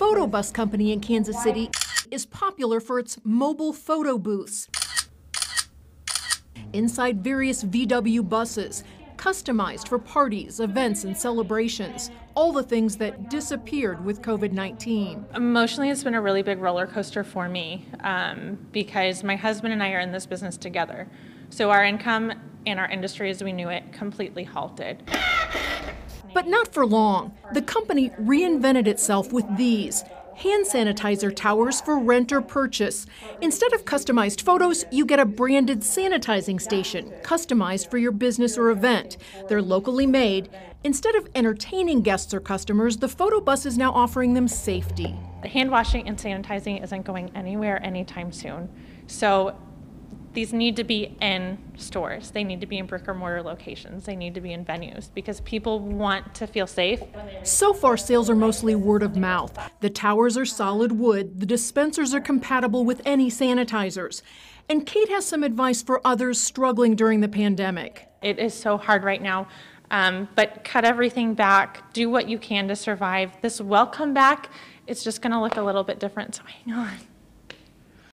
Photobus company in Kansas City is popular for its mobile photo booths. Inside various VW buses, customized for parties, events, and celebrations, all the things that disappeared with COVID 19. Emotionally, it's been a really big roller coaster for me um, because my husband and I are in this business together. So our income and our industry as we knew it completely halted. But not for long. The company reinvented itself with these hand sanitizer towers for rent or purchase. Instead of customized photos, you get a branded sanitizing station, customized for your business or event. They're locally made. Instead of entertaining guests or customers, the photo bus is now offering them safety. The hand washing and sanitizing isn't going anywhere anytime soon. So these need to be in stores. They need to be in brick or mortar locations. They need to be in venues because people want to feel safe. So far, sales are mostly word of mouth. The towers are solid wood, the dispensers are compatible with any sanitizers. And Cate has some advice for others struggling during the pandemic. It is so hard right now, um, but cut everything back. Do what you can to survive. This welcome back. It's just going to look a little bit different, so hang on.